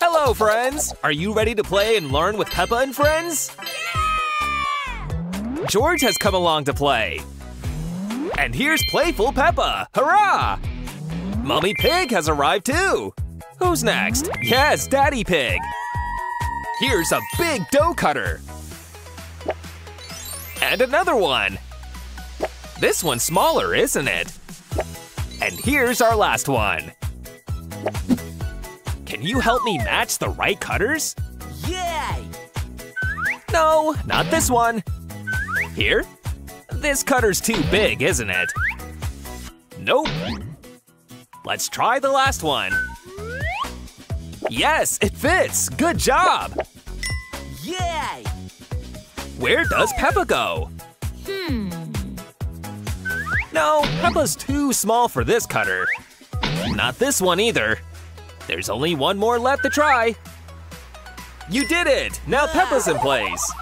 Hello, friends! Are you ready to play and learn with Peppa and friends? George has come along to play. And here's playful Peppa! Hurrah! Mummy Pig has arrived too! Who's next? Yes, Daddy Pig! Here's a big dough cutter! And another one! This one's smaller, isn't it? And here's our last one! Can you help me match the right cutters? Yay! No, not this one. Here? This cutter's too big, isn't it? Nope. Let's try the last one. Yes, it fits! Good job! Yay! Where does Peppa go? Hmm. No, Peppa's too small for this cutter. Not this one either. There's only one more left to try. You did it! Now Peppa's in place.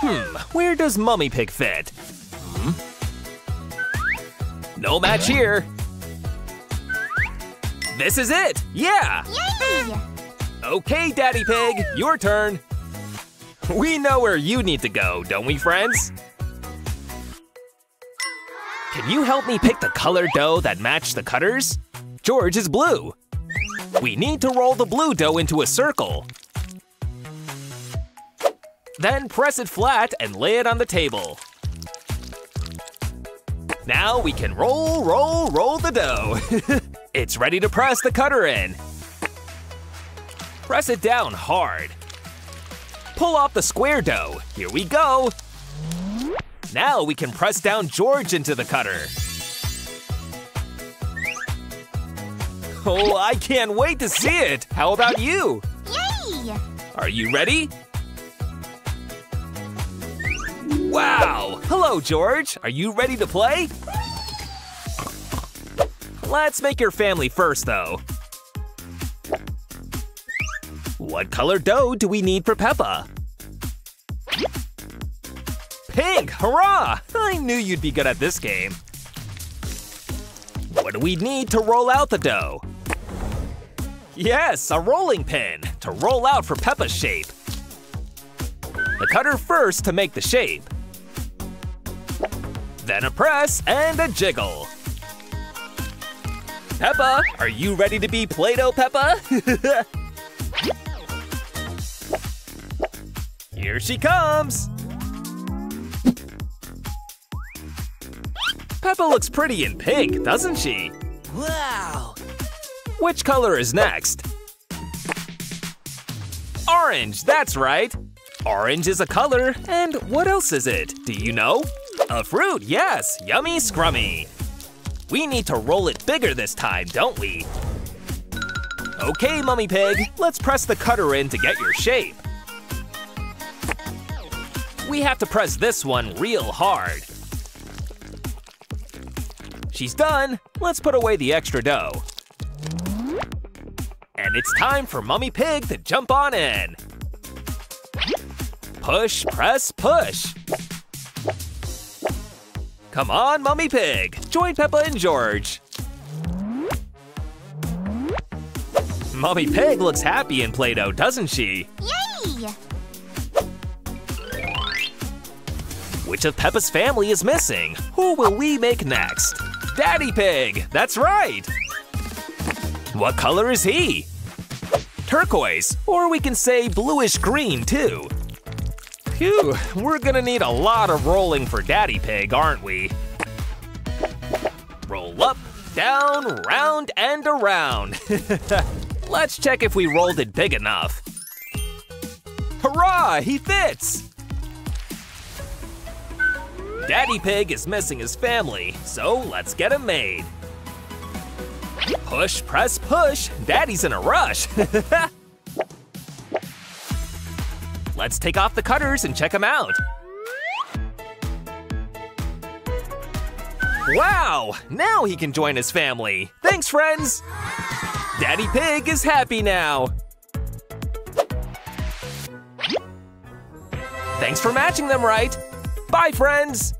Hmm, where does Mummy Pig fit? Hmm? No match here. This is it! Yeah! Yay! Okay, Daddy Pig, your turn. We know where you need to go, don't we, friends? Can you help me pick the color dough that match the cutters? George is blue. We need to roll the blue dough into a circle. Then press it flat and lay it on the table. Now we can roll, roll, roll the dough. it's ready to press the cutter in. Press it down hard. Pull off the square dough. Here we go. Now we can press down George into the cutter. Oh, I can't wait to see it! How about you? Yay! Are you ready? Wow! Hello, George! Are you ready to play? Let's make your family first, though. What color dough do we need for Peppa? Pink! Hurrah! I knew you'd be good at this game. What do we need to roll out the dough? Yes, a rolling pin to roll out for Peppa's shape. The cutter first to make the shape. Then a press and a jiggle. Peppa, are you ready to be Play-Doh, Peppa? Here she comes! Peppa looks pretty in pink, doesn't she? Wow! Which color is next? Orange, that's right! Orange is a color, and what else is it? Do you know? A fruit, yes! Yummy scrummy! We need to roll it bigger this time, don't we? Okay, Mummy Pig, let's press the cutter in to get your shape. We have to press this one real hard. She's done! Let's put away the extra dough. It's time for Mummy Pig to jump on in. Push, press, push. Come on, Mummy Pig. Join Peppa and George. Mummy Pig looks happy in Play-Doh, doesn't she? Yay! Which of Peppa's family is missing? Who will we make next? Daddy Pig! That's right! What color is he? Turquoise, or we can say bluish green too. Phew, we're gonna need a lot of rolling for Daddy Pig, aren't we? Roll up, down, round, and around. Let's check if we rolled it big enough. Hurrah, he fits! Daddy Pig is missing his family, so let's get him made. Push, press, push. Daddy's in a rush. let's take off the cutters and check him out. Wow! Now he can join his family. Thanks, friends! Daddy Pig is happy now. Thanks for matching them right. Bye, friends!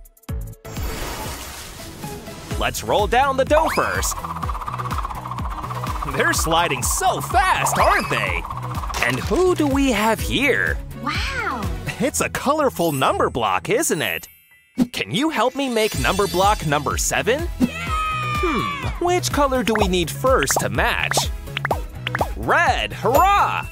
Let's roll down the dough first. They're sliding so fast, aren't they? And who do we have here? Wow. It's a colorful number block, isn't it? Can you help me make number block number seven? Hmm, which color do we need first to match? Red, hurrah!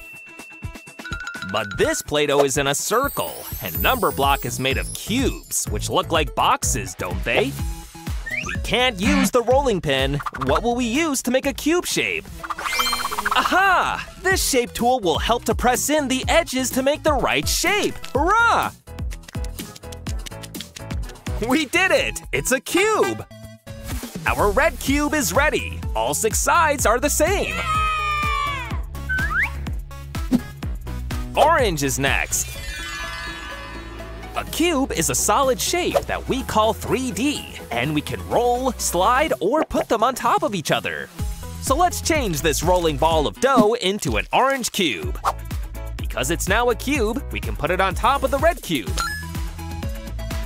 But this Play-Doh is in a circle, and number block is made of cubes, which look like boxes, don't they? Can't use the rolling pin. What will we use to make a cube shape? Aha! This shape tool will help to press in the edges to make the right shape. Hurrah! We did it! It's a cube! Our red cube is ready. All six sides are the same. Orange is next. A cube is a solid shape that we call 3D, and we can roll, slide, or put them on top of each other. So let's change this rolling ball of dough into an orange cube. Because it's now a cube, we can put it on top of the red cube.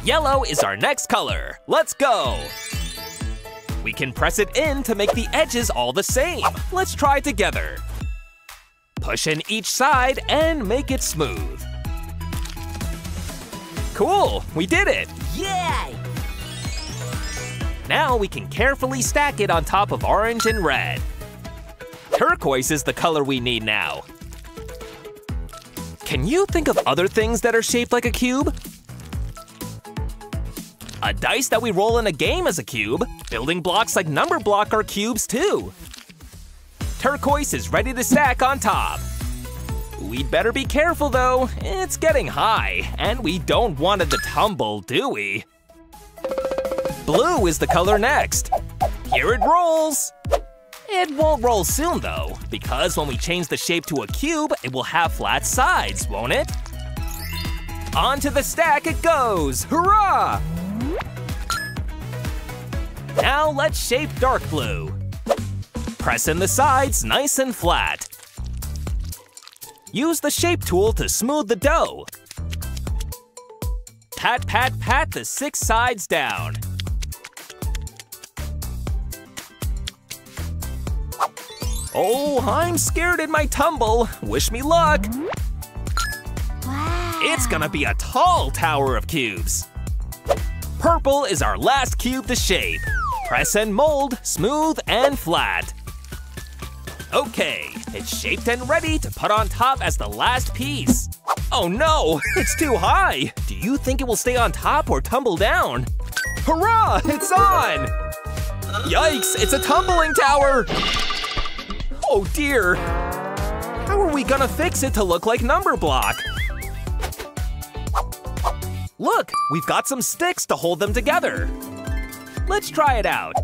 Yellow is our next color. Let's go! We can press it in to make the edges all the same. Let's try together. Push in each side and make it smooth. Cool, we did it! Yay! Now we can carefully stack it on top of orange and red. Turquoise is the color we need now. Can you think of other things that are shaped like a cube? A dice that we roll in a game is a cube. Building blocks like number block are cubes too. Turquoise is ready to stack on top. We'd better be careful though, it's getting high, and we don't want it to tumble, do we? Blue is the color next. Here it rolls. It won't roll soon though, because when we change the shape to a cube, it will have flat sides, won't it? Onto the stack it goes, hurrah! Now let's shape dark blue. Press in the sides nice and flat. Use the shape tool to smooth the dough. Pat, pat, pat the six sides down. Oh, I'm scared in my tumble. Wish me luck. Wow. It's gonna be a tall tower of cubes. Purple is our last cube to shape. Press and mold, smooth and flat. Okay, it's shaped and ready to put on top as the last piece. Oh no, it's too high. Do you think it will stay on top or tumble down? Hurrah, it's on! Yikes, it's a tumbling tower! Oh dear. How are we gonna fix it to look like number block? Look, we've got some sticks to hold them together. Let's try it out.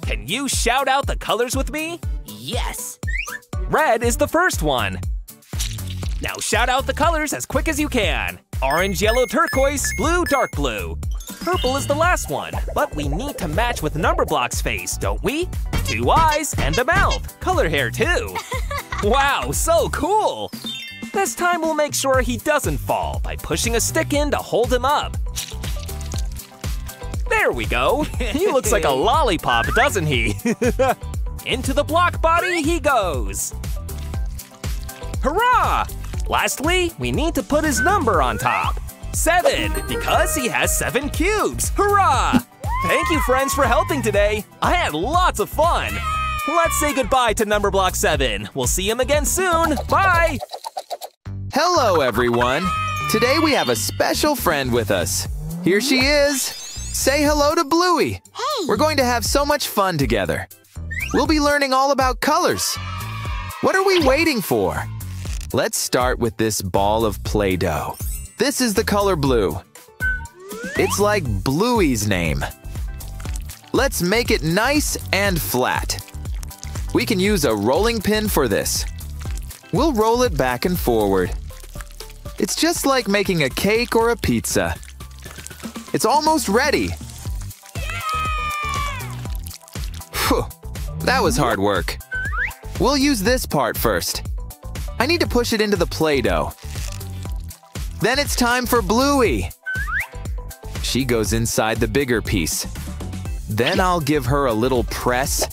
Can you shout out the colors with me? Yes! Red is the first one. Now shout out the colors as quick as you can. Orange, yellow, turquoise, blue, dark blue. Purple is the last one, but we need to match with number block's face, don't we? Two eyes and a mouth. Color hair too. wow, so cool. This time we'll make sure he doesn't fall by pushing a stick in to hold him up. There we go. He looks like a lollipop, doesn't he? Into the block body he goes. Hurrah! Lastly, we need to put his number on top. Seven, because he has seven cubes. Hurrah! Thank you, friends, for helping today. I had lots of fun. Let's say goodbye to number block seven. We'll see him again soon. Bye! Hello, everyone. Today we have a special friend with us. Here she is. Say hello to Bluey. Hey. We're going to have so much fun together. We'll be learning all about colors. What are we waiting for? Let's start with this ball of Play-Doh. This is the color blue. It's like Bluey's name. Let's make it nice and flat. We can use a rolling pin for this. We'll roll it back and forward. It's just like making a cake or a pizza. It's almost ready. That was hard work. We'll use this part first. I need to push it into the Play-Doh. Then it's time for Bluey. She goes inside the bigger piece. Then I'll give her a little press.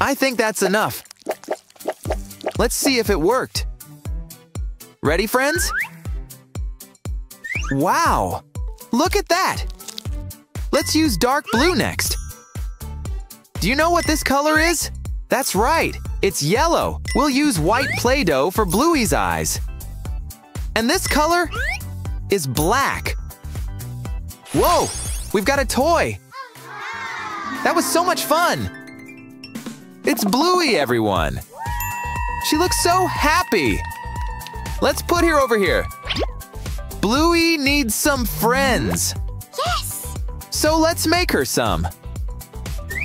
I think that's enough. Let's see if it worked. Ready, friends? Wow! Look at that! Let's use dark blue next. Do you know what this color is? That's right, it's yellow. We'll use white Play-Doh for Bluey's eyes. And this color is black. Whoa, we've got a toy. That was so much fun. It's Bluey, everyone. She looks so happy. Let's put her over here. Bluey needs some friends. Yes! So let's make her some.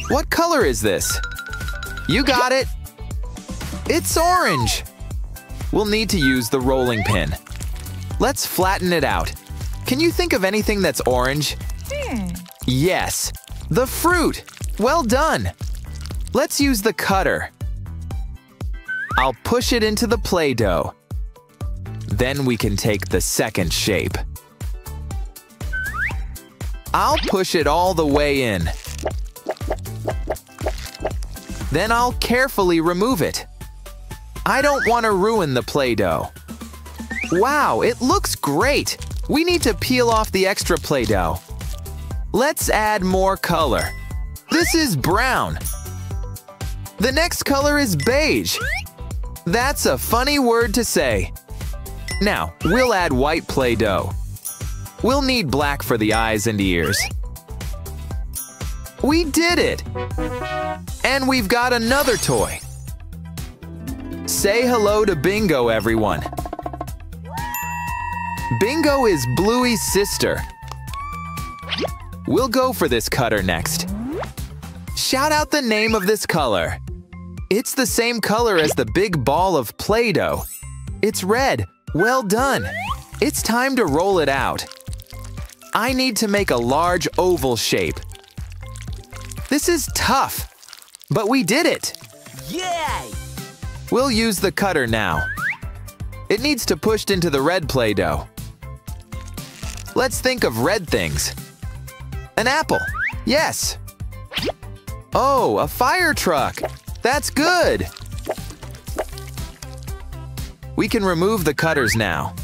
What color is this? You got it. It's orange. We'll need to use the rolling pin. Let's flatten it out. Can you think of anything that's orange? Hmm. Yes, the fruit. Well done. Let's use the cutter. I'll push it into the Play-Doh. Then we can take the second shape. I'll push it all the way in. Then I'll carefully remove it. I don't want to ruin the Play-Doh. Wow, it looks great! We need to peel off the extra Play-Doh. Let's add more color. This is brown. The next color is beige. That's a funny word to say. Now, we'll add white Play-Doh. We'll need black for the eyes and ears. We did it! And we've got another toy. Say hello to Bingo, everyone. Bingo is Bluey's sister. We'll go for this cutter next. Shout out the name of this color. It's the same color as the big ball of Play-Doh. It's red. Well done. It's time to roll it out. I need to make a large oval shape. This is tough, but we did it. Yay! We'll use the cutter now. It needs to pushed into the red Play-Doh. Let's think of red things. An apple. Yes. Oh, a fire truck. That's good. We can remove the cutters now.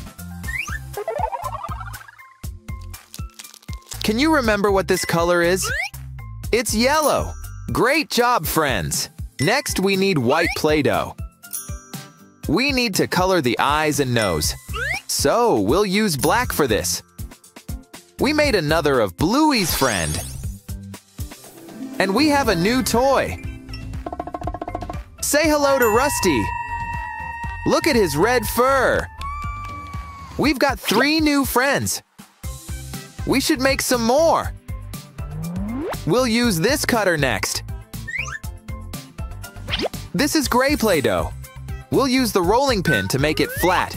Can you remember what this color is? It's yellow. Great job, friends. Next, we need white Play-Doh. We need to color the eyes and nose. So, we'll use black for this. We made another of Bluey's friend. And we have a new toy. Say hello to Rusty. Look at his red fur. We've got three new friends. We should make some more. We'll use this cutter next. This is gray Play-Doh. We'll use the rolling pin to make it flat.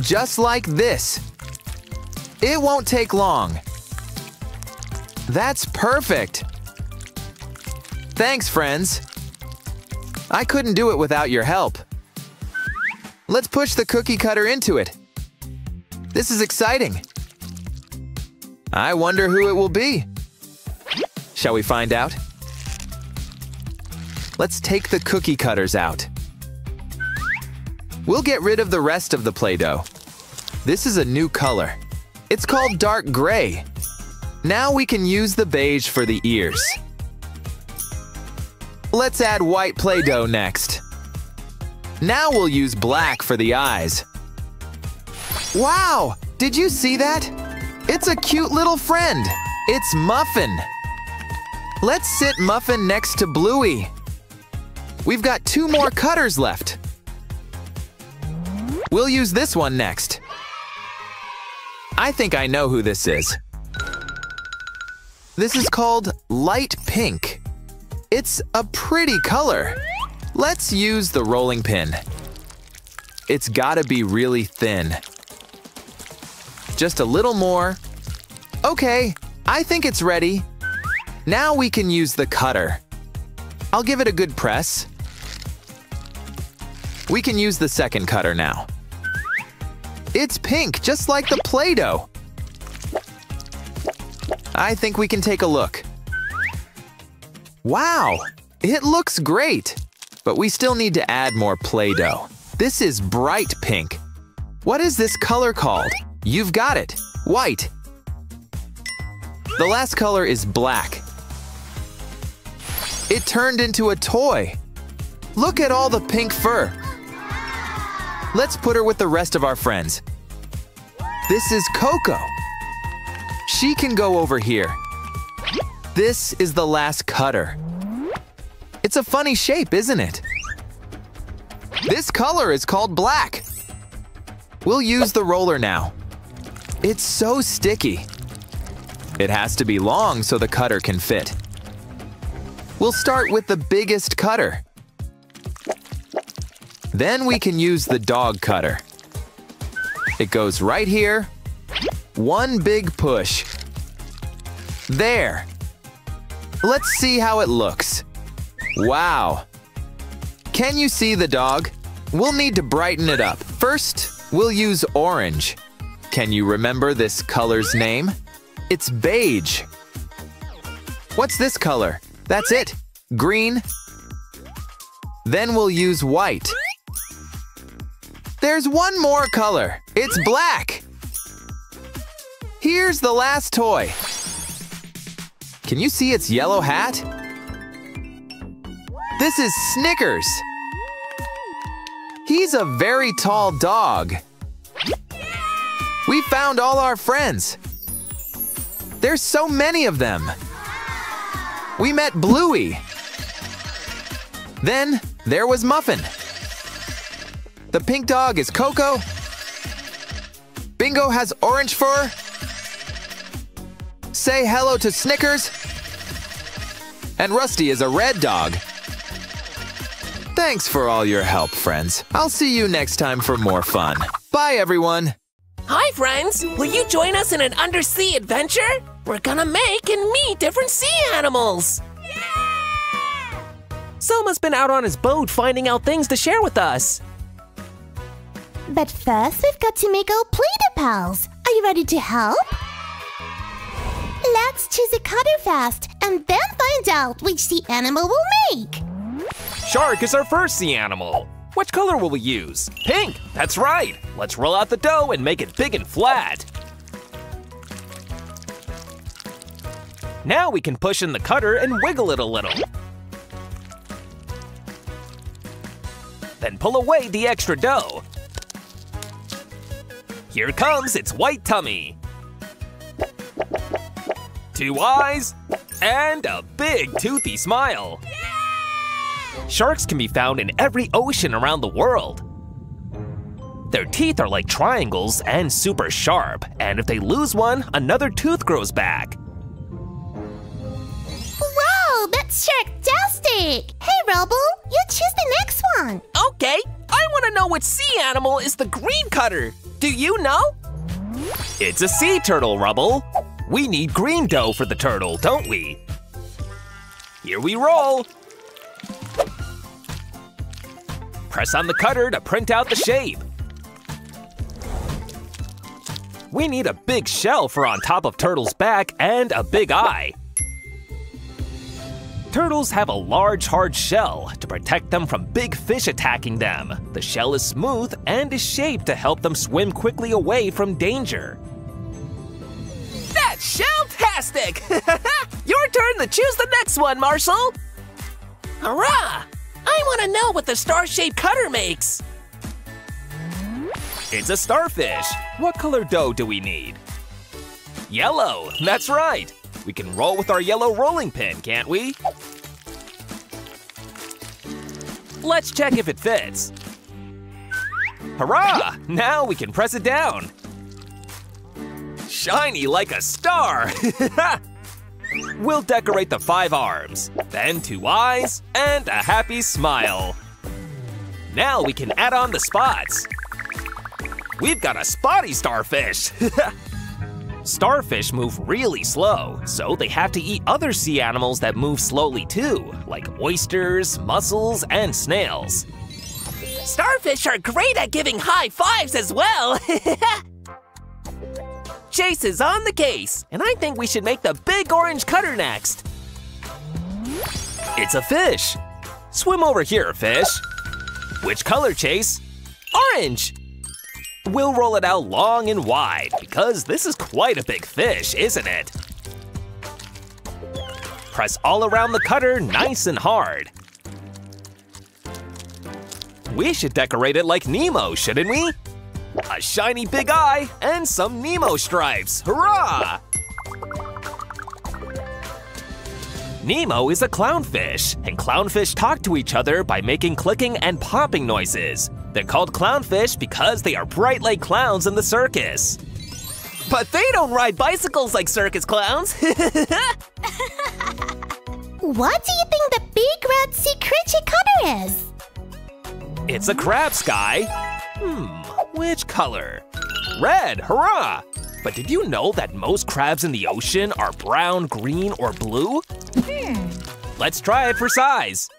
Just like this. It won't take long. That's perfect. Thanks, friends. I couldn't do it without your help. Let's push the cookie cutter into it. This is exciting. I wonder who it will be. Shall we find out? Let's take the cookie cutters out. We'll get rid of the rest of the Play-Doh. This is a new color. It's called dark gray. Now we can use the beige for the ears. Let's add white Play-Doh next. Now we'll use black for the eyes. Wow! Did you see that? It's a cute little friend. It's Muffin. Let's sit Muffin next to Bluey. We've got two more cutters left. We'll use this one next. I think I know who this is. This is called light pink. It's a pretty color. Let's use the rolling pin. It's gotta be really thin. Just a little more. Okay, I think it's ready. Now we can use the cutter. I'll give it a good press. We can use the second cutter now. It's pink, just like the Play-Doh. I think we can take a look. Wow, It looks great, but we still need to add more Play-Doh. This is bright pink. What is this color called? You've got it, white. The last color is black. It turned into a toy. Look at all the pink fur. Let's put her with the rest of our friends. This is Coco. She can go over here. This is the last cutter. It's a funny shape, isn't it? This color is called black. We'll use the roller now. It's so sticky. It has to be long so the cutter can fit. We'll start with the biggest cutter. Then we can use the dog cutter. It goes right here. One big push. There. Let's see how it looks. Wow. Can you see the dog? We'll need to brighten it up. First, we'll use orange. Can you remember this color's name? It's beige. What's this color? That's it. Green. Then we'll use white. There's one more color. It's black. Here's the last toy. Can you see its yellow hat? This is Snickers. He's a very tall dog. We found all our friends. There's so many of them. We met Bluey. Then there was Muffin. The pink dog is Coco. Bingo has orange fur. Say hello to Snickers. And Rusty is a red dog. Thanks for all your help, friends. I'll see you next time for more fun. Bye, everyone. Hi, friends! Will you join us in an undersea adventure? We're gonna make and meet different sea animals! Yeah! Zuma's been out on his boat finding out things to share with us. But first, we've got to make our Play-Doh pals. Are you ready to help? Let's choose a cutter first, and then find out which sea animal we'll make. Shark is our first sea animal. Which color will we use? Pink, that's right. Let's roll out the dough and make it big and flat. Now we can push in the cutter and wiggle it a little. Then pull away the extra dough. Here comes its white tummy. Two eyes, and a big toothy smile. Sharks can be found in every ocean around the world. Their teeth are like triangles and super sharp, and if they lose one, another tooth grows back. Wow, that's sharktastic! Hey, Rubble, you choose the next one. Okay, I wanna know which sea animal is the green cutter. Do you know? It's a sea turtle, Rubble. We need green dough for the turtle, don't we? Here we roll. Press on the cutter to print out the shape. We need a big shell for on top of Turtle's back and a big eye. Turtles have a large hard shell to protect them from big fish attacking them. The shell is smooth and is shaped to help them swim quickly away from danger. That's shelltastic! Your turn to choose the next one, Marshall! Hurrah! I wanna know what the star-shaped cutter makes! It's a starfish. What color dough do we need? Yellow, that's right. We can roll with our yellow rolling pin, can't we? Let's check if it fits. Hurrah! Now we can press it down. Shiny like a star! we'll decorate the five arms, then two eyes, and a happy smile. Now we can add on the spots. We've got a spotty starfish! Starfish move really slow, so they have to eat other sea animals that move slowly too, like oysters, mussels, and snails. Starfish are great at giving high fives as well! Chase is on the case, and I think we should make the big orange cutter next. It's a fish. Swim over here, fish. Which color, Chase? Orange. We'll roll it out long and wide because this is quite a big fish, isn't it? Press all around the cutter nice and hard. We should decorate it like Nemo, shouldn't we? A shiny big eye and some Nemo stripes. Hurrah! Nemo is a clownfish, and clownfish talk to each other by making clicking and popping noises. They're called clownfish because they are bright like clowns in the circus. But they don't ride bicycles like circus clowns. What do you think the big red sea creature cutter is? It's a crab Sky. Hmm, which color? Red, hurrah! But did you know that most crabs in the ocean are brown, green, or blue? Hmm. Let's try it for size.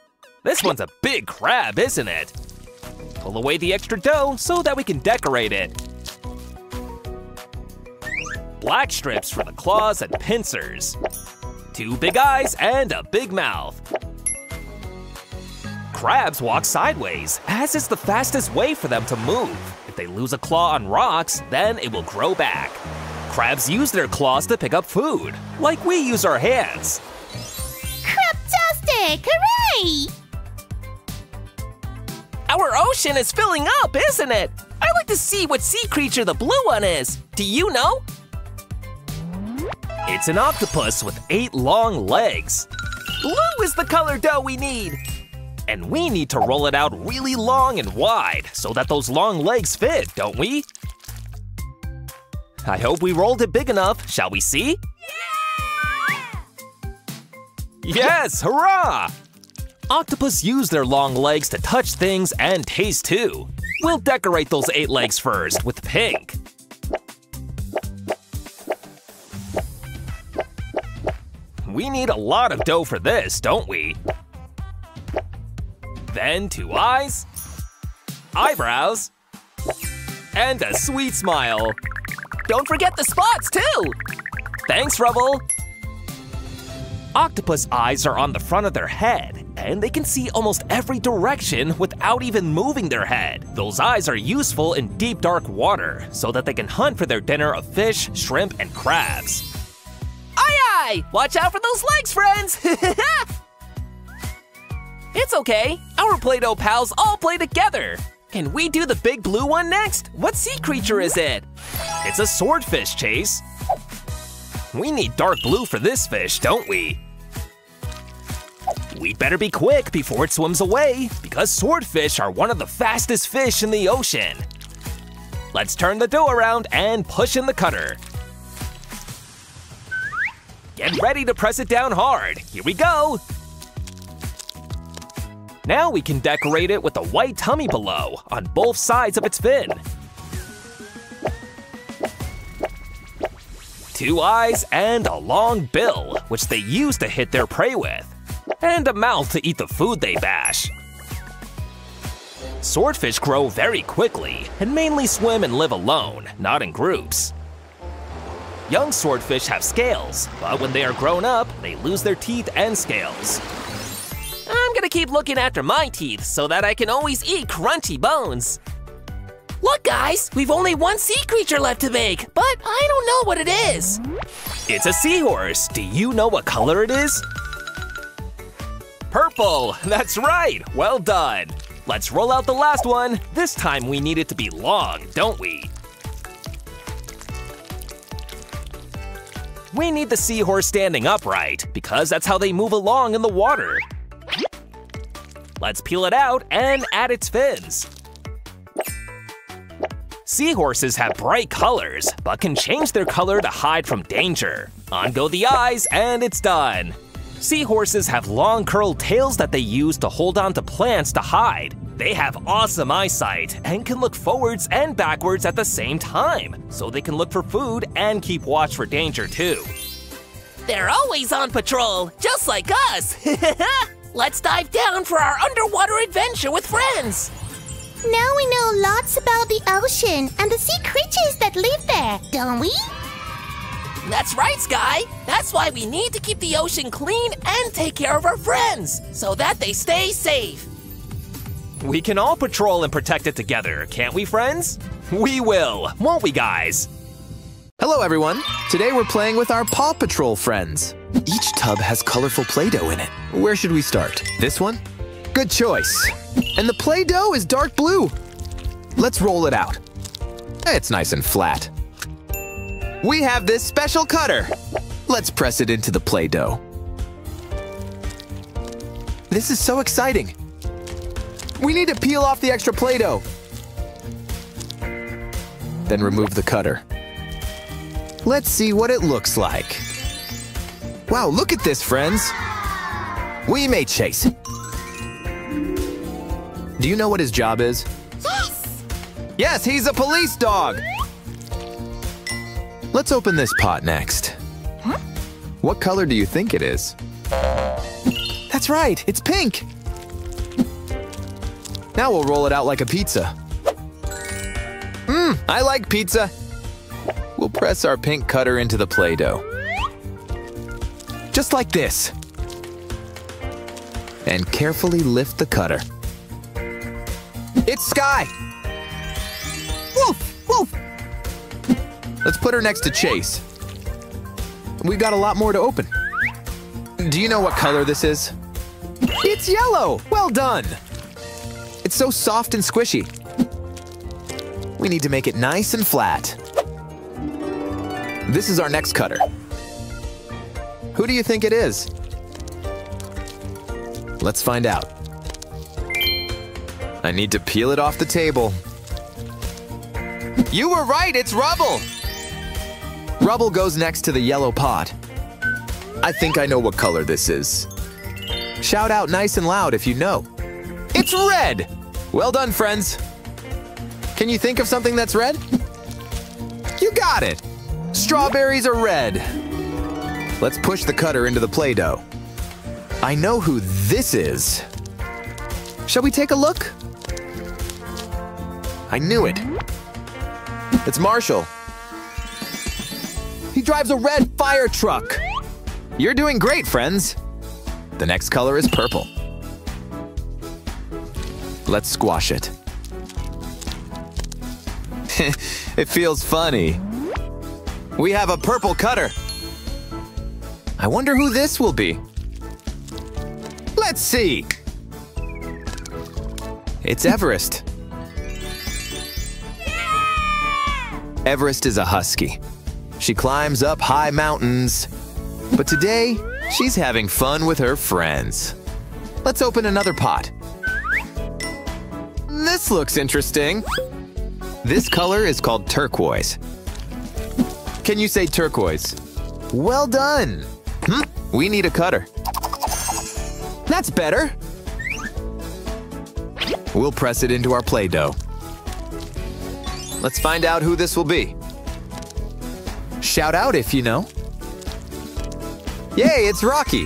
This one's a big crab, isn't it? Pull away the extra dough so that we can decorate it. Black strips for the claws and pincers. Two big eyes and a big mouth. Crabs walk sideways, as is the fastest way for them to move. If they lose a claw on rocks, then it will grow back. Crabs use their claws to pick up food, like we use our hands. Crabtastic! Hooray! Our ocean is filling up, isn't it? I'd like to see what sea creature the blue one is. Do you know? It's an octopus with eight long legs. Blue is the color dough we need. And we need to roll it out really long and wide so that those long legs fit, don't we? I hope we rolled it big enough. Shall we see? Yes, hurrah! Octopus use their long legs to touch things and taste too. We'll decorate those eight legs first with pink. We need a lot of dough for this, don't we? Then two eyes, eyebrows, and a sweet smile. Don't forget the spots, too. Thanks, Rubble! Octopus eyes are on the front of their head, and they can see almost every direction without even moving their head. Those eyes are useful in deep dark water, so that they can hunt for their dinner of fish, shrimp, and crabs. Aye aye! Watch out for those legs, friends! it's okay. Our Play-Doh pals all play together. Can we do the big blue one next? What sea creature is it? It's a swordfish, Chase. We need dark blue for this fish, don't we? We'd better be quick before it swims away, because swordfish are one of the fastest fish in the ocean. Let's turn the dough around and push in the cutter. Get ready to press it down hard. Here we go. Now we can decorate it with a white tummy below on both sides of its fin. Two eyes and a long bill, which they use to hit their prey with. And a mouth to eat the food they bash. Swordfish grow very quickly and mainly swim and live alone, not in groups. Young swordfish have scales, but when they are grown up, they lose their teeth and scales. I'm gonna keep looking after my teeth so that I can always eat crunchy bones. Look, guys, we've only one sea creature left to make, but I don't know what it is. It's a seahorse. Do you know what color it is? Purple. That's right. Well done. Let's roll out the last one. This time we need it to be long, don't we? We need the seahorse standing upright because that's how they move along in the water. Let's peel it out and add its fins. Seahorses have bright colors, but can change their color to hide from danger. On go the eyes, and it's done. Seahorses have long curled tails that they use to hold on to plants to hide. They have awesome eyesight and can look forwards and backwards at the same time, so they can look for food and keep watch for danger too. They're always on patrol, just like us. Let's dive down for our underwater adventure with friends. Now we know lots about the ocean and the sea creatures that live there, don't we? That's right, Sky. That's why we need to keep the ocean clean and take care of our friends so that they stay safe. We can all patrol and protect it together, can't we, friends? We will, won't we, guys? Hello, everyone. Today we're playing with our Paw Patrol friends. Each tub has colorful Play-Doh in it. Where should we start? This one? Good choice. And the Play-Doh is dark blue. Let's roll it out. It's nice and flat. We have this special cutter. Let's press it into the Play-Doh. This is so exciting. We need to peel off the extra Play-Doh. Then remove the cutter. Let's see what it looks like. Wow, look at this, friends. We may Chase. Do you know what his job is? Yes! Yes, he's a police dog. Let's open this pot next. What color do you think it is? That's right, it's pink. Now we'll roll it out like a pizza. Mmm, I like pizza. We'll press our pink cutter into the Play-Doh. Just like this. And carefully lift the cutter. It's Sky! Let's put her next to Chase. We've got a lot more to open. Do you know what color this is? It's yellow! Well done! It's so soft and squishy. We need to make it nice and flat. This is our next cutter. Who do you think it is? Let's find out. I need to peel it off the table. You were right, it's Rubble! Rubble goes next to the yellow pot. I think I know what color this is. Shout out nice and loud if you know. It's red! Well done, friends. Can you think of something that's red? You got it! Strawberries are red. Let's push the cutter into the Play-Doh. I know who this is. Shall we take a look? I knew it. It's Marshall. He drives a red fire truck. You're doing great, friends. The next color is purple. Let's squash it. it feels funny. We have a purple cutter. I wonder who this will be. Let's see. It's Everest. Everest is a husky. She climbs up high mountains. But today, she's having fun with her friends. Let's open another pot. This looks interesting. This color is called turquoise. Can you say turquoise? Well done. Hmm, we need a cutter. That's better. We'll press it into our Play-Doh. Let's find out who this will be. Shout out if you know. Yay, it's Rocky.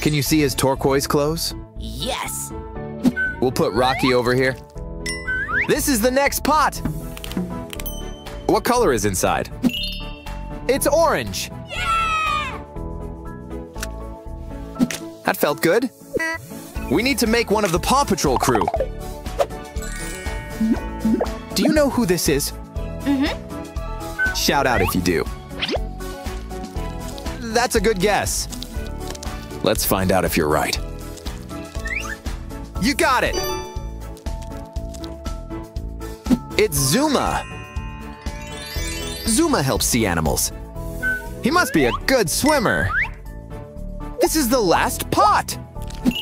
Can you see his turquoise clothes? Yes. We'll put Rocky over here. This is the next pot. What color is inside? It's orange. That felt good. We need to make one of the Paw Patrol crew. Do you know who this is? Mm-hmm. Shout out if you do. That's a good guess. Let's find out if you're right. You got it! It's Zuma. Zuma helps sea animals. He must be a good swimmer. This is the last pot.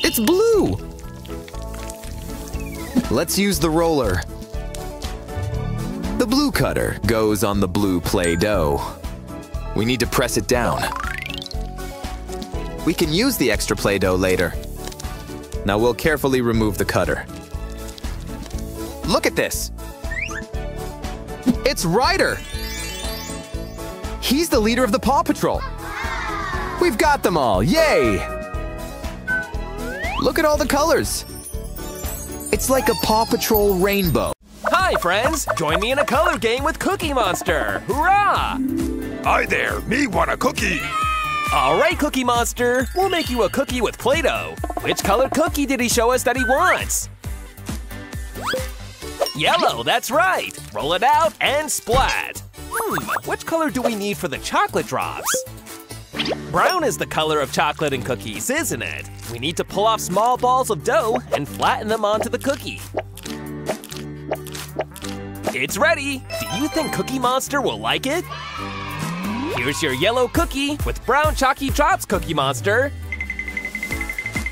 It's blue. Let's use the roller. The blue cutter goes on the blue Play-Doh. We need to press it down. We can use the extra Play-Doh later. Now we'll carefully remove the cutter. Look at this. It's Ryder. He's the leader of the Paw Patrol. We've got them all, yay! Look at all the colors. It's like a Paw Patrol rainbow. Hi, friends! Join me in a color game with Cookie Monster! Hurrah! Hi there, me want a cookie. All right, Cookie Monster, we'll make you a cookie with Play-Doh. Which color cookie did he show us that he wants? Yellow, that's right. Roll it out and splat. Hmm, which color do we need for the chocolate drops? Brown is the color of chocolate and cookies, isn't it? We need to pull off small balls of dough and flatten them onto the cookie. It's ready! Do you think Cookie Monster will like it? Here's your yellow cookie with brown chalky drops, Cookie Monster.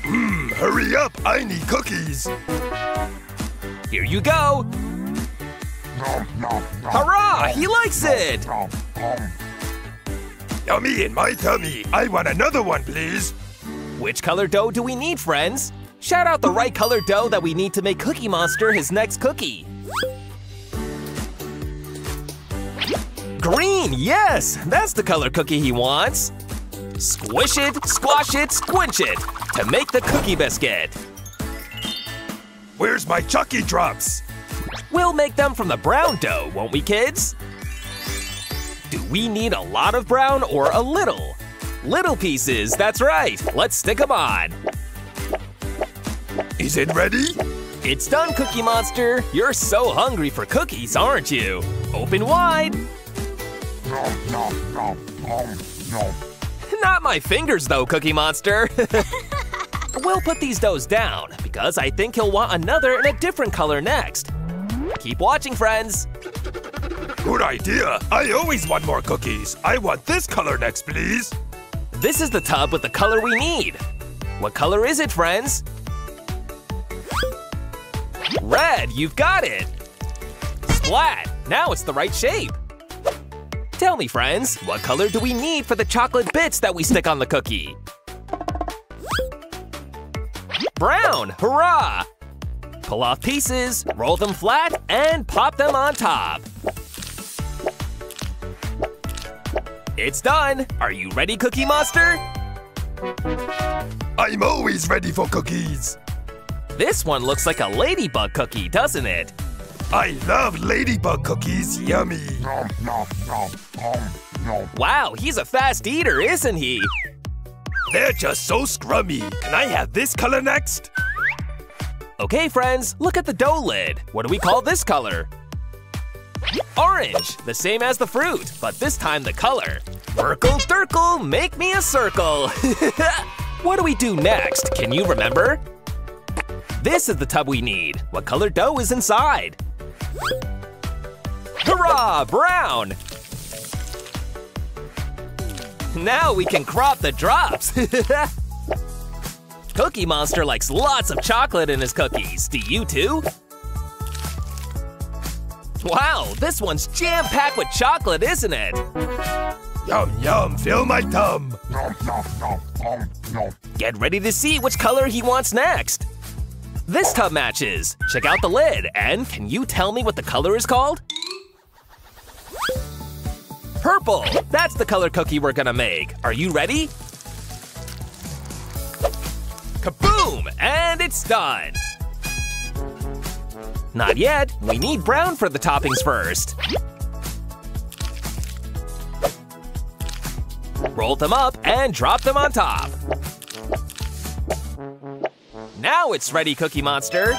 Mmm, Hurry up, I need cookies. Here you go! Hurrah! He likes it! Yummy in my tummy. I want another one, please. Which color dough do we need, friends? Shout out the right color dough that we need to make Cookie Monster his next cookie. Green, yes! That's the color cookie he wants. Squish it, squash it, squinch it to make the cookie biscuit. Where's my Chucky drops? We'll make them from the brown dough, won't we, kids? Do we need a lot of brown or a little? Little pieces, that's right. Let's stick them on. Is it ready? It's done, Cookie Monster. You're so hungry for cookies, aren't you? Open wide. Not my fingers, though, Cookie Monster. we'll put these doughs down because I think he'll want another in a different color next. Keep watching, friends. Good idea. I always want more cookies. I want this color next, please. This is the tub with the color we need. What color is it, friends? Red, you've got it! Splat! Now it's the right shape. Tell me, friends, what color do we need for the chocolate bits that we stick on the cookie? Brown! Hurrah! Pull off pieces, roll them flat, and pop them on top. It's done! Are you ready, Cookie Monster? I'm always ready for cookies. This one looks like a ladybug cookie, doesn't it? I love ladybug cookies. Yummy. Wow, he's a fast eater, isn't he? They're just so scrummy. Can I have this color next? Okay, friends, look at the dough lid. What do we call this color? Orange, the same as the fruit, but this time the color. Urkel Durkle, make me a circle. what do we do next? Can you remember? This is the tub we need. What color dough is inside? Hurrah, brown! Now we can crop the drops. Cookie Monster likes lots of chocolate in his cookies. Do you too? Wow, this one's jam-packed with chocolate, isn't it? Yum, yum, fill my tum. Get ready to see which color he wants next. This tub matches. Check out the lid, and can you tell me what the color is called? Purple! That's the color cookie we're gonna make. Are you ready? Kaboom! And it's done! Not yet. We need brown for the toppings first. Roll them up and drop them on top. Now it's ready, Cookie Monster.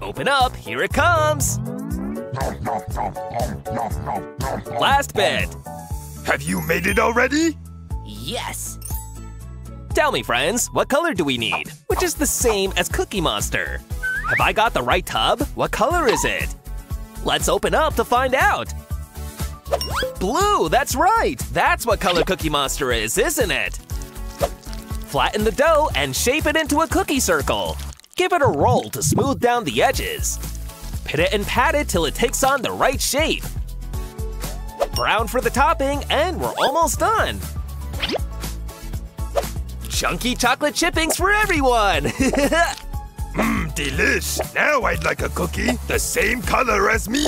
Open up, here it comes. Last bit. Have you made it already? Yes. Tell me, friends, what color do we need? Which is the same as Cookie Monster. Have I got the right tub? What color is it? Let's open up to find out. Blue, that's right. That's what color Cookie Monster is, isn't it? Flatten the dough and shape it into a cookie circle. Give it a roll to smooth down the edges. Pit it and pat it till it takes on the right shape. Brown for the topping, and we're almost done. Chunky chocolate chippings for everyone! Mmm, delish. Now I'd like a cookie the same color as me.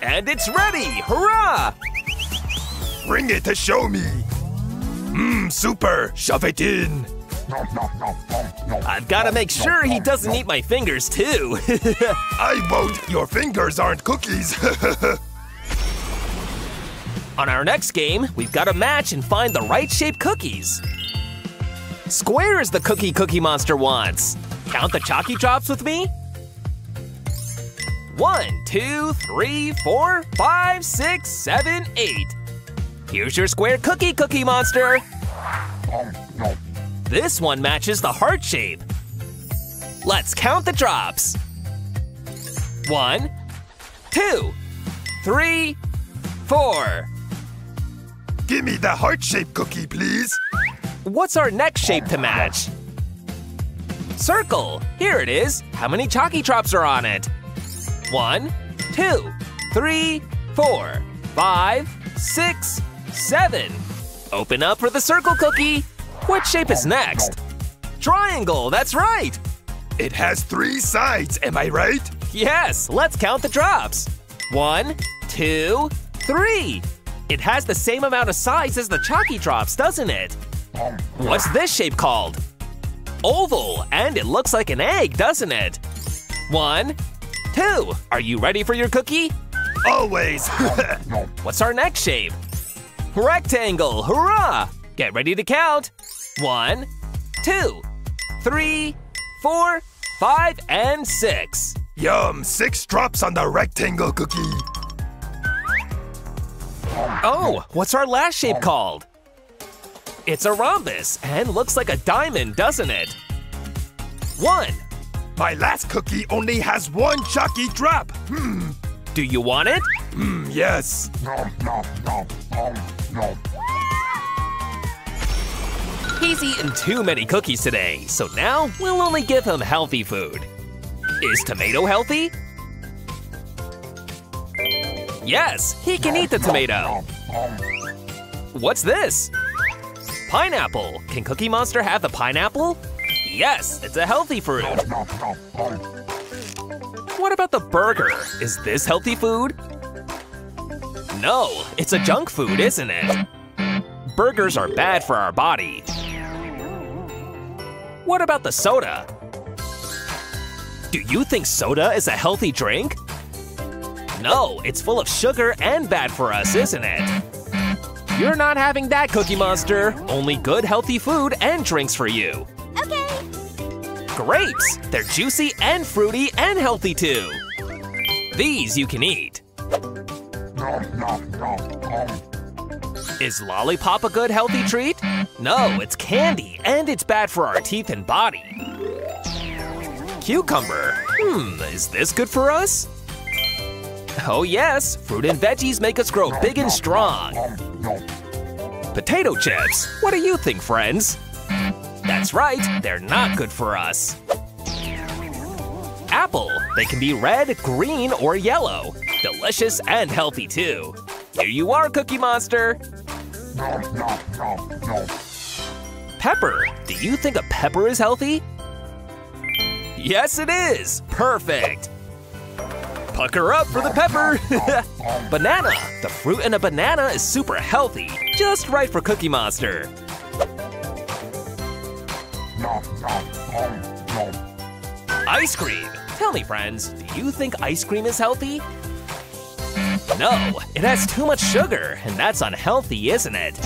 and it's ready! Hurrah! Bring it to show me. Mmm, super. Shove it in. I've gotta make sure he doesn't eat my fingers too. I won't. Your fingers aren't cookies. On our next game, we've got to match and find the right shaped cookies. Square is the cookie Cookie Monster wants. Count the chalky drops with me. One, two, three, four, five, six, seven, eight. Here's your square cookie Cookie Monster. Um, this one matches the heart shape. Let's count the drops. One, two, three, four. Give me the heart-shaped cookie, please. What's our next shape to match? Circle. Here it is. How many chalky drops are on it? One, two, three, four, five, six, seven. Open up for the circle cookie. What shape is next? Triangle, that's right. It has three sides, am I right? Yes, let's count the drops. One, two, three. It has the same amount of sides as the chalky drops, doesn't it? What's this shape called? Oval, and it looks like an egg, doesn't it? One, two. Are you ready for your cookie? Always. What's our next shape? Rectangle, hurrah! Get ready to count. One, two, three, four, five, and six. Yum, six drops on the rectangle cookie. Oh, what's our last shape called? It's a rhombus and looks like a diamond, doesn't it? One. My last cookie only has one chalky drop. Hmm, Do you want it? hmm, yes. He's eaten too many cookies today, so now we'll only give him healthy food. Is tomato healthy? Yes, he can eat the tomato. What's this? Pineapple. Can Cookie Monster have the pineapple? Yes, it's a healthy fruit. What about the burger? Is this healthy food? No, it's a junk food, isn't it? Burgers are bad for our body. What about the soda? Do you think soda is a healthy drink? No, it's full of sugar and bad for us, isn't it? You're not having that, Cookie Monster. Only good, healthy food and drinks for you. Okay. Grapes! They're juicy and fruity and healthy too. These you can eat. Is lollipop a good healthy treat? No, it's candy and it's bad for our teeth and body. Cucumber. Hmm, is this good for us? Oh yes, fruit and veggies make us grow big and strong. Potato chips. What do you think, friends? That's right, they're not good for us. Apple. They can be red, green, or yellow. Delicious and healthy too. Here you are, Cookie Monster. Pepper. Do you think a pepper is healthy? Yes, it is. Perfect. Pucker up for the pepper. banana. The fruit in a banana is super healthy. Just right for Cookie Monster. Ice cream. Tell me, friends, do you think ice cream is healthy? No, it has too much sugar, and that's unhealthy, isn't it?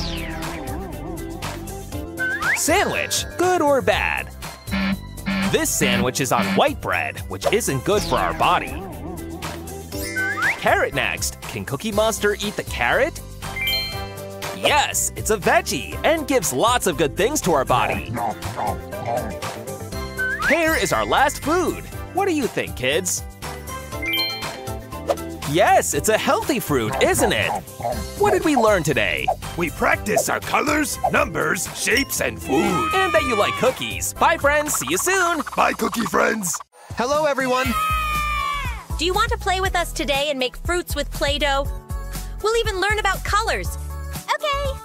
Sandwich, good or bad? This sandwich is on white bread, which isn't good for our body. Carrot next. Can Cookie Monster eat the carrot? Yes, it's a veggie and gives lots of good things to our body. Pear is our last food. What do you think, kids? Yes, it's a healthy fruit, isn't it? What did we learn today? We practice our colors, numbers, shapes, and food. And that you like cookies. Bye, friends. See you soon. Bye, cookie friends. Hello, everyone. Do you want to play with us today and make fruits with Play-Doh? We'll even learn about colors. Okay.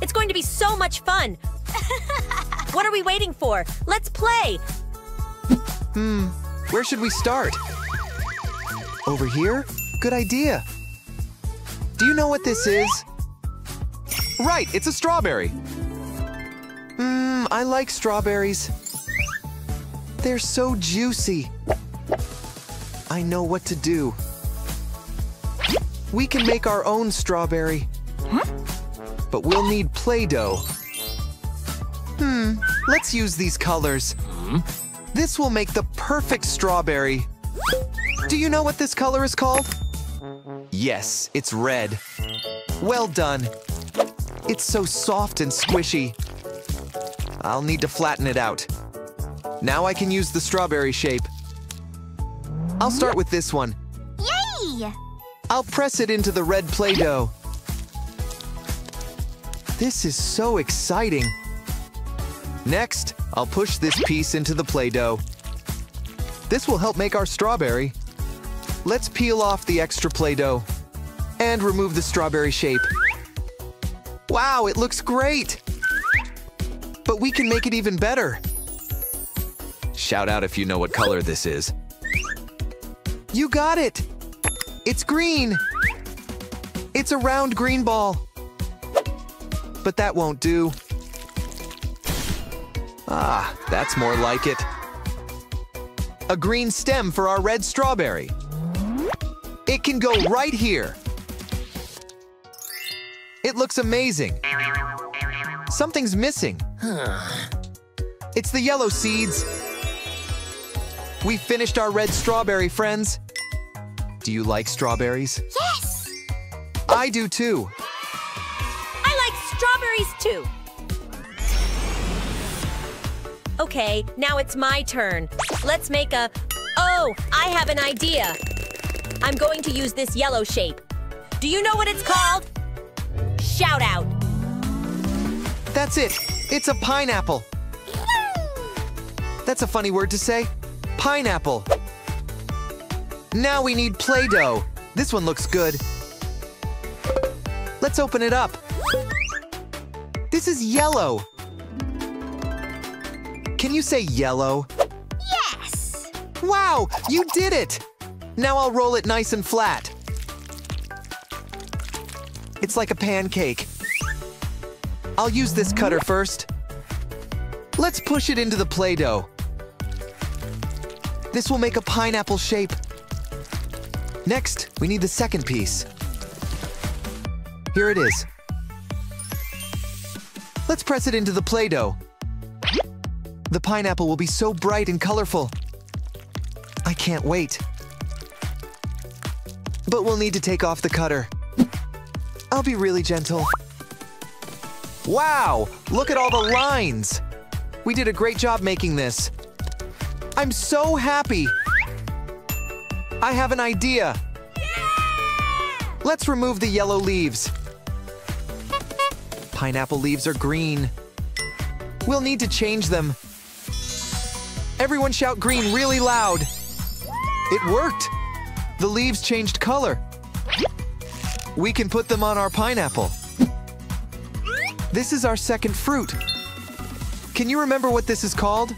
It's going to be so much fun. what are we waiting for? Let's play. Hmm. Where should we start? Over here? Good idea. Do you know what this is? Right, it's a strawberry. Mmm, I like strawberries. They're so juicy. I know what to do. We can make our own strawberry. But we'll need Play-Doh. Hmm, let's use these colors. This will make the perfect strawberry. Do you know what this color is called? Yes, it's red. Well done. It's so soft and squishy. I'll need to flatten it out. Now I can use the strawberry shape. I'll start with this one. Yay! I'll press it into the red Play-Doh. This is so exciting. Next, I'll push this piece into the Play-Doh. This will help make our strawberry. Let's peel off the extra Play-Doh and remove the strawberry shape. Wow, it looks great! But we can make it even better. Shout out if you know what color this is. You got it! It's green! It's a round green ball. But that won't do. Ah, that's more like it. A green stem for our red strawberry. It can go right here. It looks amazing. Something's missing. it's the yellow seeds. We finished our red strawberry, friends. Do you like strawberries? Yes! I do too. I like strawberries too. Okay, now it's my turn. Let's make a. Oh, I have an idea. I'm going to use this yellow shape. Do you know what it's called? Shout out. That's it. It's a pineapple. That's a funny word to say. Pineapple. Now we need Play-Doh. This one looks good. Let's open it up. This is yellow. Can you say yellow? Yes! Wow, you did it! Now I'll roll it nice and flat. It's like a pancake. I'll use this cutter first. Let's push it into the Play-Doh. This will make a pineapple shape. Next, we need the second piece. Here it is. Let's press it into the Play-Doh. The pineapple will be so bright and colorful. I can't wait. But we'll need to take off the cutter. I'll be really gentle. Wow! Look at all the lines! We did a great job making this. I'm so happy! I have an idea! Let's remove the yellow leaves. Pineapple leaves are green. We'll need to change them. Everyone shout green really loud. It worked! The leaves changed color. We can put them on our pineapple. This is our second fruit. Can you remember what this is called?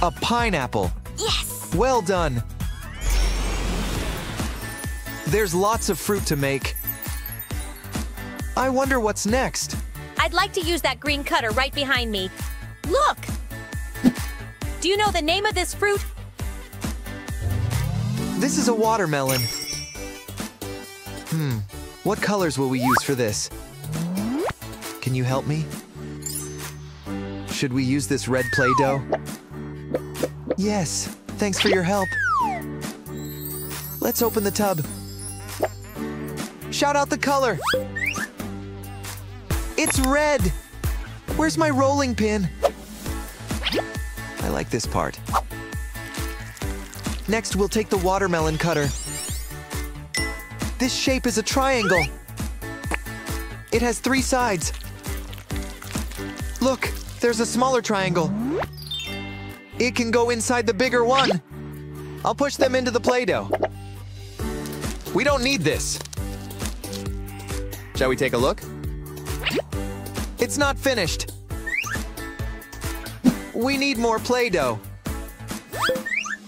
A pineapple. Yes! Well done. There's lots of fruit to make. I wonder what's next. I'd like to use that green cutter right behind me. Look! Do you know the name of this fruit? This is a watermelon. Hmm, what colors will we use for this? Can you help me? Should we use this red Play-Doh? Yes, thanks for your help. Let's open the tub. Shout out the color. It's red. Where's my rolling pin? I like this part. Next, we'll take the watermelon cutter. This shape is a triangle. It has three sides. Look, there's a smaller triangle. It can go inside the bigger one. I'll push them into the Play-Doh. We don't need this. Shall we take a look? It's not finished. We need more Play-Doh.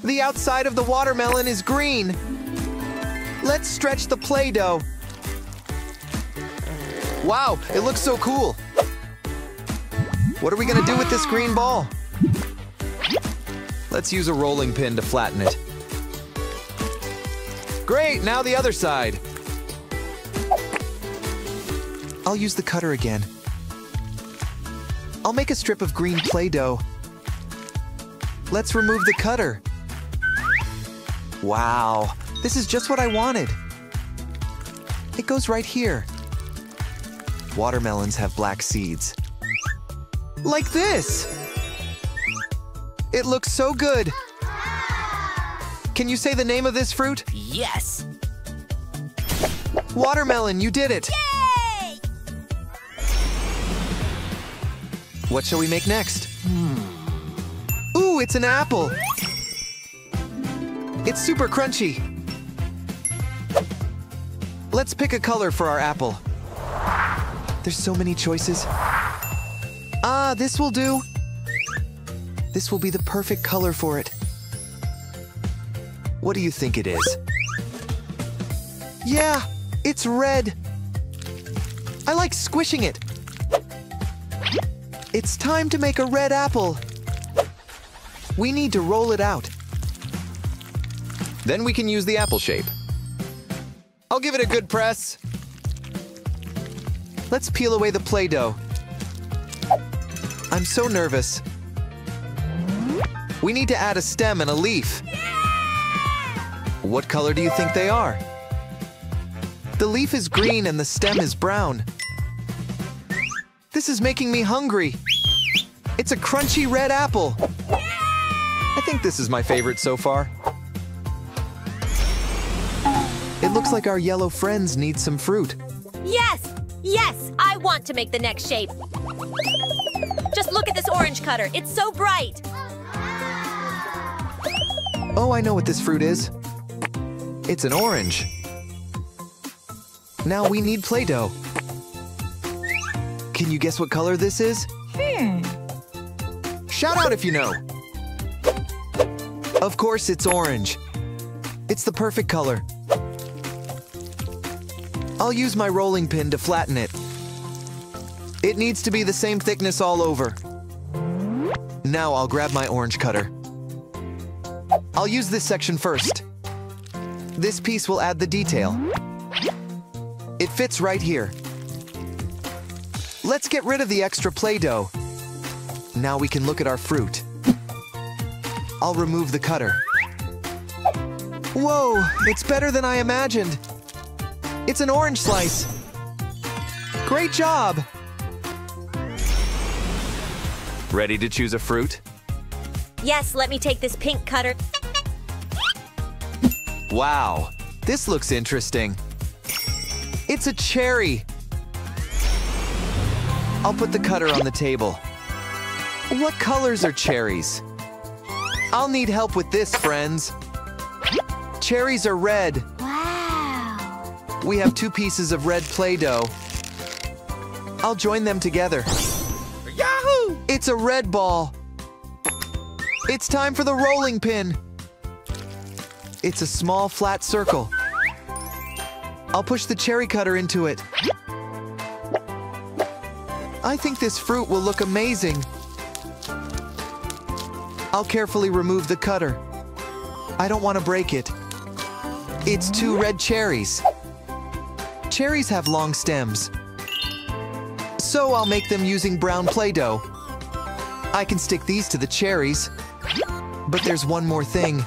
The outside of the watermelon is green. Let's stretch the Play-Doh. Wow, it looks so cool. What are we gonna do with this green ball? Let's use a rolling pin to flatten it. Great, now the other side. I'll use the cutter again. I'll make a strip of green Play-Doh. Let's remove the cutter. Wow, this is just what I wanted. It goes right here. Watermelons have black seeds. Like this! It looks so good. Can you say the name of this fruit? Yes. Watermelon, you did it! Yay! What shall we make next? Hmm. Ooh, it's an apple! It's super crunchy. Let's pick a color for our apple. There's so many choices. Ah, this will do. This will be the perfect color for it. What do you think it is? Yeah, it's red. I like squishing it. It's time to make a red apple. We need to roll it out. Then we can use the apple shape. I'll give it a good press. Let's peel away the Play-Doh. I'm so nervous. We need to add a stem and a leaf. What color do you think they are? The leaf is green and the stem is brown. This is making me hungry. It's a crunchy red apple. I think this is my favorite so far. Looks like our yellow friends need some fruit. Yes! Yes! I want to make the next shape. Just look at this orange cutter. It's so bright. Oh, I know what this fruit is. It's an orange. Now we need Play-Doh. Can you guess what color this is? Hmm. Shout out if you know. Of course, it's orange. It's the perfect color. I'll use my rolling pin to flatten it. It needs to be the same thickness all over. Now I'll grab my orange cutter. I'll use this section first. This piece will add the detail. It fits right here. Let's get rid of the extra Play-Doh. Now we can look at our fruit. I'll remove the cutter. Whoa, it's better than I imagined. It's an orange slice. Great job. Ready to choose a fruit? Yes, let me take this pink cutter. Wow, this looks interesting. It's a cherry. I'll put the cutter on the table. What colors are cherries? I'll need help with this, friends. Cherries are red. We have two pieces of red Play-Doh. I'll join them together. Yahoo! It's a red ball. It's time for the rolling pin. It's a small flat circle. I'll push the cherry cutter into it. I think this fruit will look amazing. I'll carefully remove the cutter. I don't want to break it. It's two red cherries. Cherries have long stems. So I'll make them using brown Play-Doh. I can stick these to the cherries. But there's one more thing.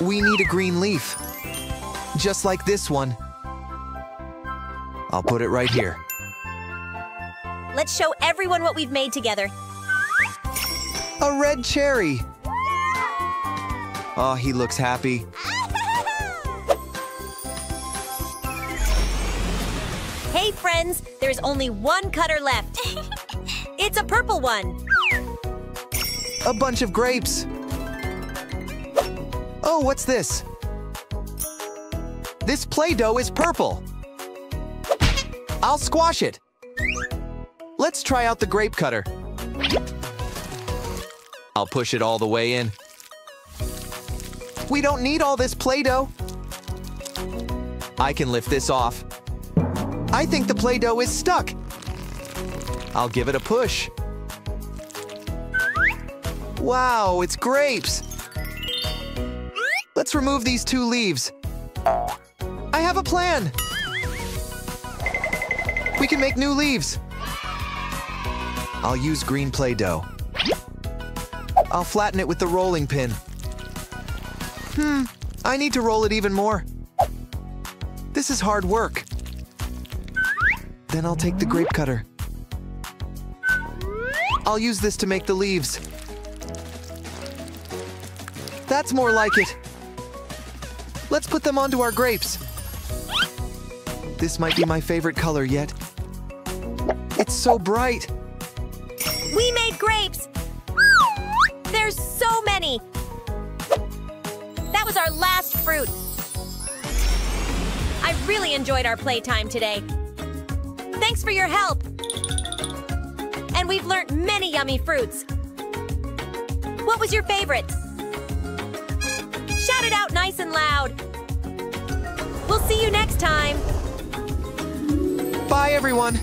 We need a green leaf. Just like this one. I'll put it right here. Let's show everyone what we've made together. A red cherry. Oh, he looks happy. Hey, friends, there's only one cutter left. it's a purple one. A bunch of grapes. Oh, what's this? This Play-Doh is purple. I'll squash it. Let's try out the grape cutter. I'll push it all the way in. We don't need all this Play-Doh. I can lift this off. I think the Play-Doh is stuck. I'll give it a push. Wow, it's grapes. Let's remove these two leaves. I have a plan. We can make new leaves. I'll use green Play-Doh. I'll flatten it with the rolling pin. Hmm, I need to roll it even more. This is hard work. Then I'll take the grape cutter. I'll use this to make the leaves. That's more like it. Let's put them onto our grapes. This might be my favorite color yet. It's so bright. We made grapes! There's so many! That was our last fruit. I really enjoyed our playtime today. Thanks for your help. And we've learned many yummy fruits. What was your favorite? Shout it out nice and loud. We'll see you next time. Bye, everyone.